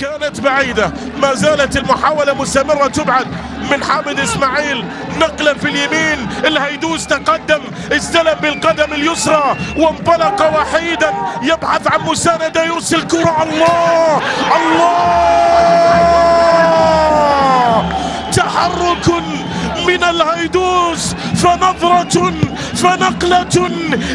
كانت بعيدة. ما زالت المحاولة مستمرة تبعد من حامد إسماعيل. نقلة في اليمين. الهيدوس تقدم. استلم بالقدم اليسرى. وانطلق وحيدا. يبحث عن مساندة. يرسل كرة. الله! الله! تحرك من الهيدوس. فنظرة فنقلة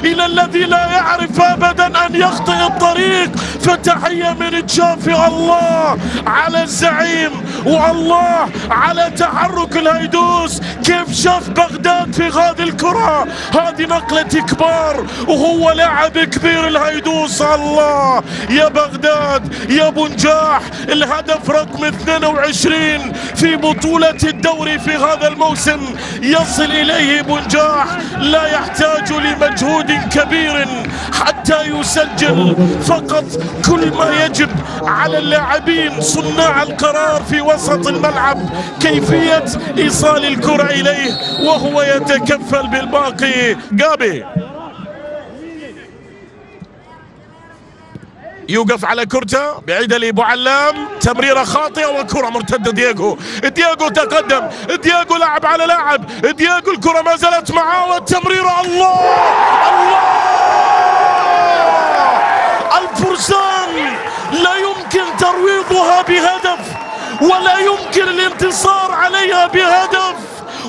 إلى الذي لا يعرف أبدا أن يخطئ الطريق. فتحية من تشافي الله على الزعيم. والله على تحرك الهيدوس كيف شاف بغداد في هذه الكرة؟ هذه نقلة كبار وهو لاعب كبير الهيدوس. الله! يا بغداد يا بنجاح الهدف رقم 22 في بطولة الدوري في هذا الموسم. يصل إليه بنجاح لا يحتاج لمجهود كبير. حتى يسجل فقط كل ما يجب على اللاعبين صناع القرار في وسط الملعب. كيفية إيصال الكرة إليه وهو يتكفل بالباقي. جابي. يوقف على كرته بعيدة لابو علام تمريرة خاطئة وكرة مرتدة. دياغو. دياغو تقدم. دياغو لعب على لاعب. دياغو الكرة ما زالت معاه. والتمريرة. الله! الله الفرسان لا يمكن ترويضها بهدف ولا يمكن الانتصار عليها بهدف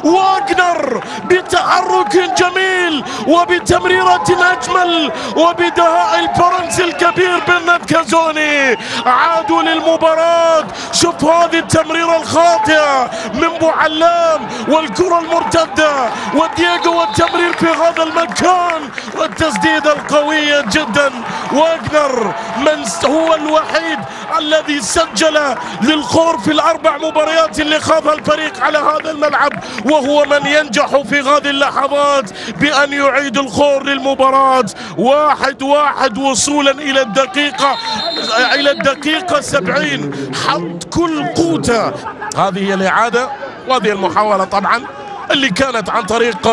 واجنر بتحرك جميل وبتمريرة أجمل وبدهاء الفرنسي الكبير بنت كازوني عادوا للمباراة. شوف هذه التمريرة الخاطئة من بو علام والكرة المرتدة. ودييغو والتمرير في هذا المكان. والتسديدة القوية جدا. واجنر من هو الوحيد الذي سجل للخور في الأربع مباريات اللي خاضها الفريق على هذا الملعب وهو من ينجح في هذه اللحظات بأن يعيد الخور للمباراة. واحد واحد وصولا إلى الدقيقة إلى الدقيقة سبعين. حط كل قوته. هذه هي الإعادة وهذه المحاولة طبعا اللي كانت عن طريق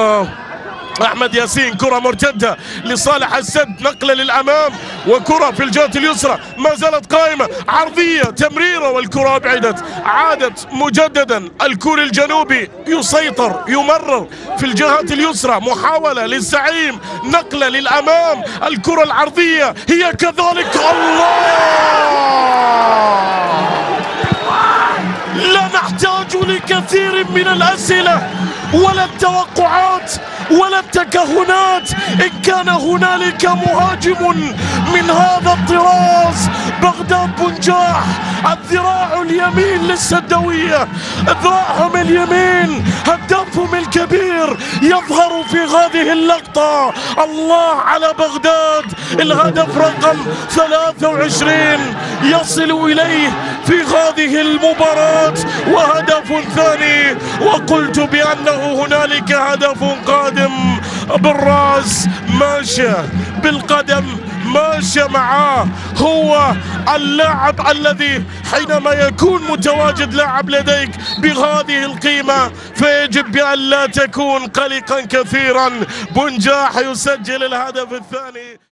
أحمد ياسين كرة مرتدة لصالح السد نقلة للأمام وكرة في الجهة اليسرى. ما زالت قائمة عرضية تمريرة والكرة أبعدت. عادت مجددا. الكوري الجنوبي يسيطر يمرر في الجهات اليسرى. محاولة للزعيم نقلة للأمام. الكرة العرضية هي كذلك. الله! لا نحتاج لكثير من الأسئلة ولا التوقعات. ولا التكهنات إن كان هنالك مهاجم من هذا الطراز بغداد بنجاح الذراع اليمين للسدوية ذراعهم اليمين هدافهم الكبير يظهر في هذه اللقطة. الله على بغداد الهدف رقم 23 يصل إليه في هذه المباراة وهدف ثاني. وقلت بأنه هنالك هدف قادم بالرأس. ماشى بالقدم ماشى معاه هو اللاعب الذي حينما يكون متواجد لاعب لديك بهذه القيمة فيجب بأن لا تكون قلقا كثيرا. بنجاح يسجل الهدف الثاني.